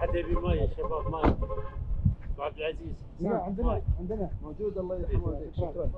حد يبي ماي يا شباب ماي. عبد العزيز. لا عندنا عندنا. موجود الله يرحمه. شكرا.